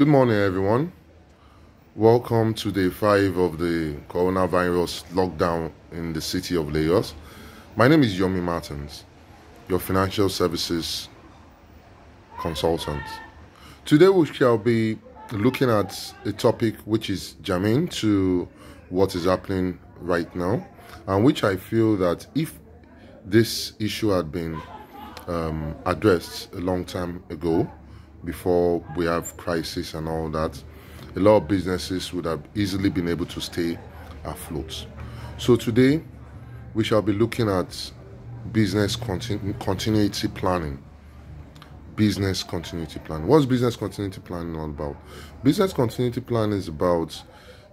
Good morning, everyone. Welcome to day five of the coronavirus lockdown in the city of Lagos. My name is Yomi Martins, your financial services consultant. Today, we shall be looking at a topic which is germane to what is happening right now, and which I feel that if this issue had been um, addressed a long time ago, before we have crisis and all that, a lot of businesses would have easily been able to stay afloat. So today, we shall be looking at business continu continuity planning. Business continuity plan. What's business continuity planning all about? Business continuity plan is about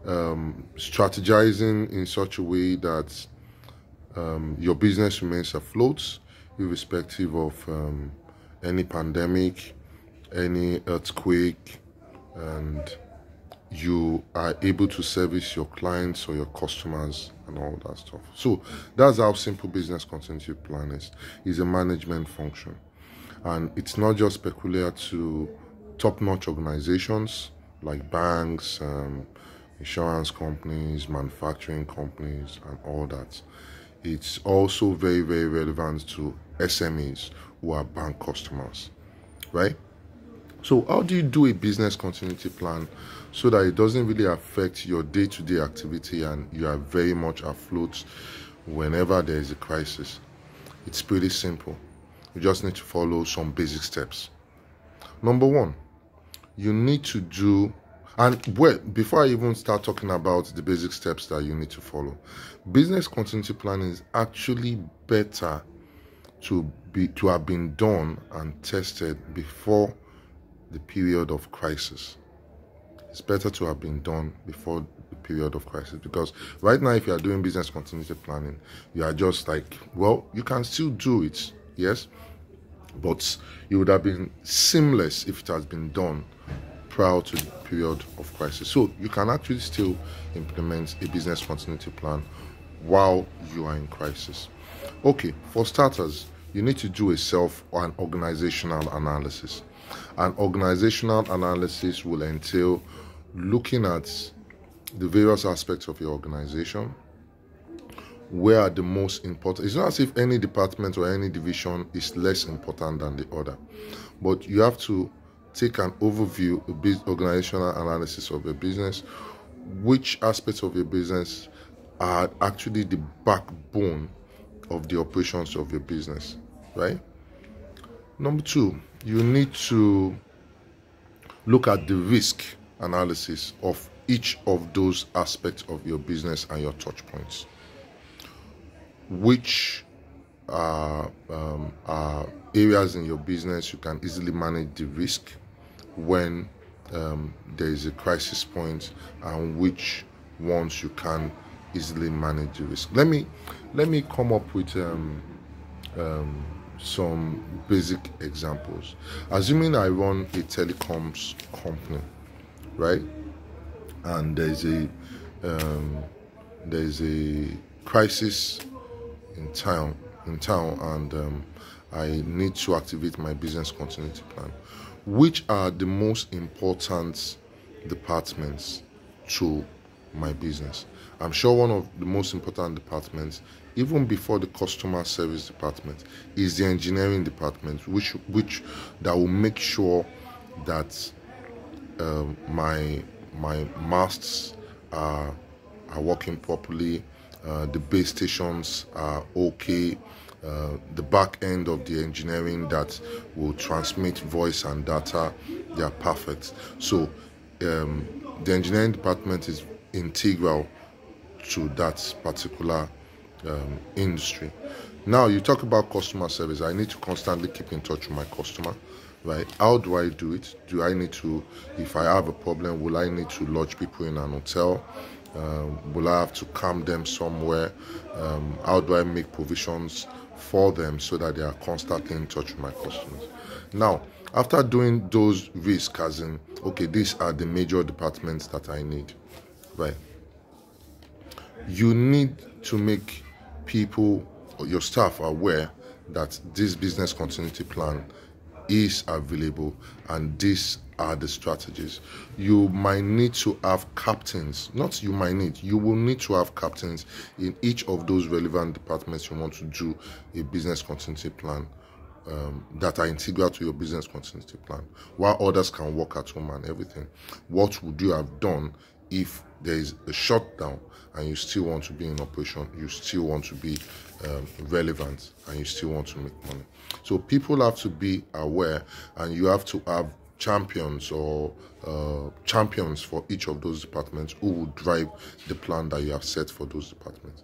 um, strategizing in such a way that um, your business remains afloat, irrespective of um, any pandemic, any earthquake, and you are able to service your clients or your customers and all that stuff. So that's how simple business continuity plan is. It's a management function. And it's not just peculiar to top-notch organizations like banks, um, insurance companies, manufacturing companies, and all that. It's also very, very relevant to SMEs who are bank customers, right? So, how do you do a business continuity plan so that it doesn't really affect your day to day activity and you are very much afloat whenever there is a crisis? It's pretty simple. You just need to follow some basic steps. Number one, you need to do and well, before I even start talking about the basic steps that you need to follow, business continuity planning is actually better to be to have been done and tested before the period of crisis. It's better to have been done before the period of crisis because right now, if you are doing business continuity planning, you are just like, well, you can still do it, yes, but it would have been seamless if it has been done prior to the period of crisis. So you can actually still implement a business continuity plan while you are in crisis. Okay, for starters, you need to do a self or an organizational analysis. An organizational analysis will entail looking at the various aspects of your organization, where are the most important. It's not as if any department or any division is less important than the other, but you have to take an overview, a organizational analysis of your business, which aspects of your business are actually the backbone of the operations of your business, right? Number two, you need to look at the risk analysis of each of those aspects of your business and your touch points, which are, um, are areas in your business you can easily manage the risk when um, there is a crisis point and which ones you can easily manage the risk. Let me let me come up with um, um, some basic examples. Assuming I run a telecoms company, right, and there's a um, there's a crisis in town in town, and um, I need to activate my business continuity plan. Which are the most important departments to my business? I'm sure one of the most important departments, even before the customer service department, is the engineering department, which which that will make sure that um, my my masts are are working properly, uh, the base stations are okay, uh, the back end of the engineering that will transmit voice and data, they are perfect. So um, the engineering department is integral to that particular um, industry. Now, you talk about customer service. I need to constantly keep in touch with my customer, right? How do I do it? Do I need to, if I have a problem, will I need to lodge people in an hotel? Um, will I have to calm them somewhere? Um, how do I make provisions for them so that they are constantly in touch with my customers? Now, after doing those risks, as in, okay, these are the major departments that I need, right? You need to make people or your staff aware that this business continuity plan is available and these are the strategies. You might need to have captains, not you might need, you will need to have captains in each of those relevant departments you want to do a business continuity plan. Um, that are integral to your business continuity plan, while others can work at home and everything. What would you have done if there is a shutdown and you still want to be in operation, you still want to be um, relevant, and you still want to make money. So people have to be aware, and you have to have champions or uh, champions for each of those departments who will drive the plan that you have set for those departments.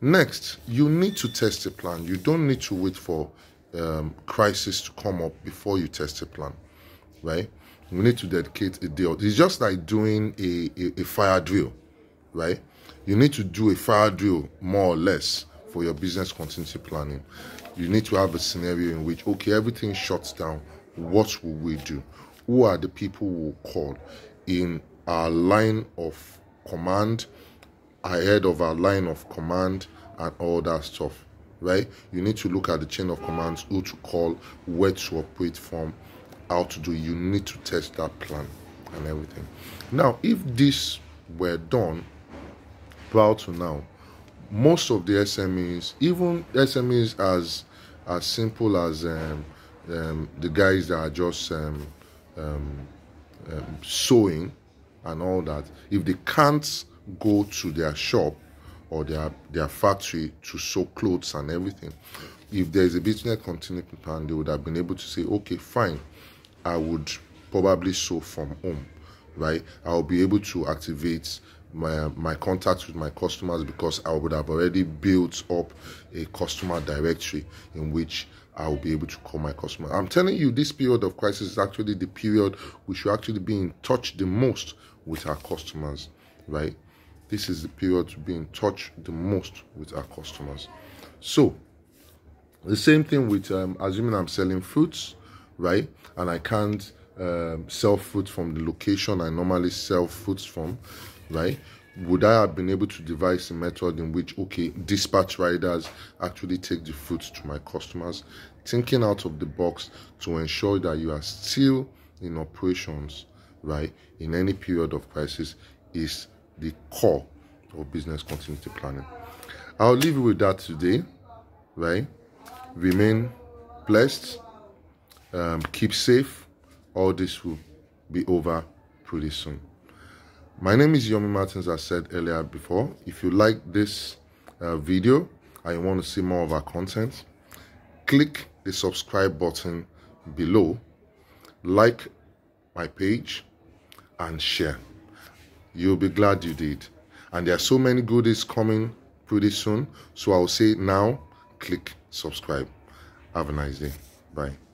Next, you need to test a plan. You don't need to wait for um, crisis to come up before you test a plan, right? We need to dedicate a day. It's just like doing a, a, a fire drill, right? You need to do a fire drill more or less for your business continuity planning. You need to have a scenario in which, okay, everything shuts down. What will we do? Who are the people we will call in our line of command, ahead of our line of command, and all that stuff, right? You need to look at the chain of commands, who to call, where to operate from, how to do. You need to test that plan and everything. Now, if this were done prior to now, most of the SMEs, even SMEs as as simple as um, um, the guys that are just um, um, um, sewing and all that, if they can't go to their shop or their their factory to sew clothes and everything, if there is a business continuity plan, they would have been able to say, okay, fine, I would probably sew from home, right? I'll be able to activate my my contacts with my customers because I would have already built up a customer directory in which I will be able to call my customer. I'm telling you, this period of crisis is actually the period we should actually be in touch the most with our customers, right? This is the period to be in touch the most with our customers. So, the same thing with um, assuming I'm selling fruits, right? And I can't um, sell fruit from the location I normally sell fruits from right? Would I have been able to devise a method in which, okay, dispatch riders actually take the fruits to my customers? Thinking out of the box to ensure that you are still in operations, right, in any period of crisis is the core of business continuity planning. I'll leave you with that today, right? Remain blessed, um, keep safe. All this will be over pretty soon. My name is Yomi Martins, as I said earlier before. If you like this uh, video and you want to see more of our content, click the subscribe button below, like my page, and share. You'll be glad you did. And there are so many goodies coming pretty soon. So I'll say now, click subscribe. Have a nice day. Bye.